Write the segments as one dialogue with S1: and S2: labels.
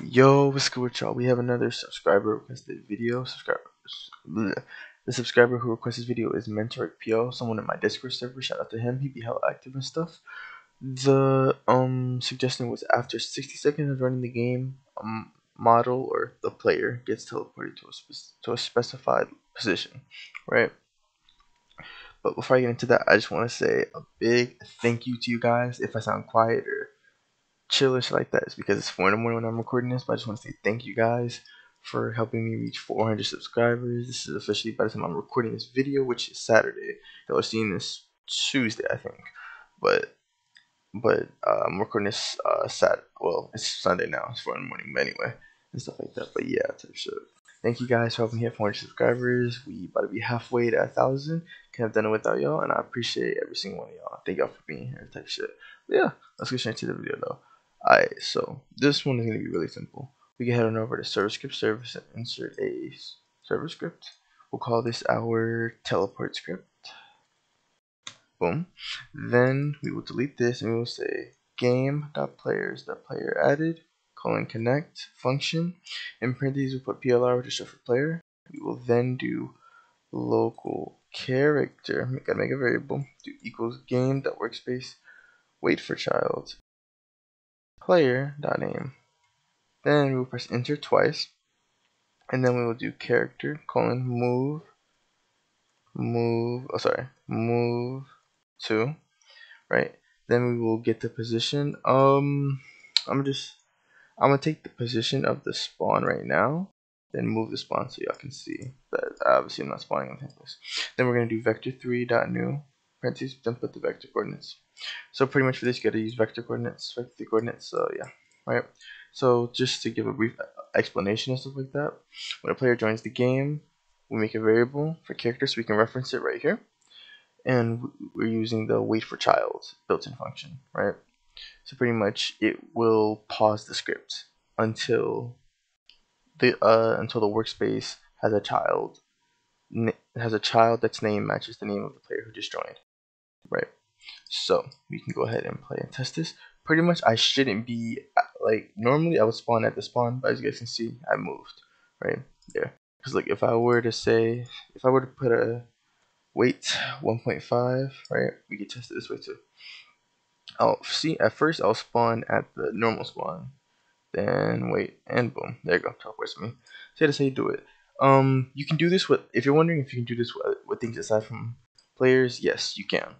S1: Yo, what's good with y'all? We have another subscriber requested video. Subscribers. The subscriber who requested video is Mentoric PO, someone in my Discord server. Shout out to him. He be hella active and stuff. The um suggestion was after 60 seconds of running the game, um, model or the player gets teleported to a to a specified position, right? But before I get into that, I just want to say a big thank you to you guys. If I sound quiet or chillish like that is because it's 4 in the morning when I'm recording this. But I just want to say thank you guys for helping me reach 400 subscribers. This is officially by the time I'm recording this video, which is Saturday. Y'all are seeing this Tuesday, I think. But but uh, I'm recording this uh, Saturday. Well, it's Sunday now. It's 4 in the morning, but anyway, and stuff like that. But yeah, type shit. Thank you guys for helping me hit 400 subscribers. We about to be halfway to a thousand. Can't have done it without y'all, and I appreciate every single one of y'all. Thank y'all for being here, type shit. But yeah, let's get straight to the video though. Alright, so this one is going to be really simple. We can head on over to server script service and insert a server script. We'll call this our teleport script. Boom. Then we will delete this and we will say game.players.player added colon connect function. In parentheses, we'll put PLR, which is short for player. We will then do local character, gotta make a variable, do equals game.workspace, wait for child, player.name. Then we will press enter twice. And then we will do character colon move move oh sorry move to right then we will get the position um I'm just I'm gonna take the position of the spawn right now then move the spawn so y'all can see that obviously I'm not spawning on this then we're gonna do vector3 dot new parentheses then put the vector coordinates so pretty much for this, you got to use vector coordinates, vector coordinates. So yeah, right. So just to give a brief explanation and stuff like that, when a player joins the game, we make a variable for character so we can reference it right here, and we're using the wait for child built-in function, right? So pretty much it will pause the script until the uh, until the workspace has a child has a child that's name matches the name of the player who just joined, right? So we can go ahead and play and test this. Pretty much I shouldn't be, like, normally I would spawn at the spawn, but as you guys can see, I moved, right there. Because like if I were to say, if I were to put a wait 1.5, right, we could test it this way too. I'll see, at first I'll spawn at the normal spawn, then wait, and boom, there you go, teleports me. So that's how you do it. Um, you can do this with, if you're wondering if you can do this with, with things aside from players, yes, you can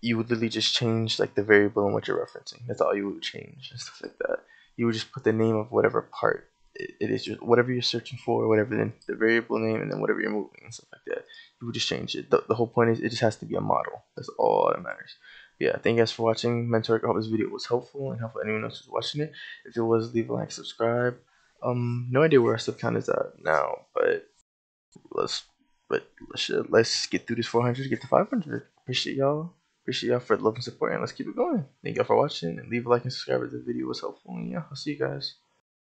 S1: you would literally just change like the variable and what you're referencing. That's all you would change and stuff like that. You would just put the name of whatever part it, it is, whatever you're searching for, whatever then the variable name, and then whatever you're moving and stuff like that. You would just change it. The, the whole point is it just has to be a model. That's all that matters. But yeah, thank you guys for watching. Mentor, I hope this video was helpful and helpful anyone else who's watching it. If it was, leave a like, subscribe. Um, no idea where our sub count is at now, but let's but let's let's get through this 400 get to 500. Appreciate y'all. Appreciate y'all for the love and support, and let's keep it going. Thank y'all for watching, and leave a like and subscribe if the video was helpful. And yeah, I'll see you guys.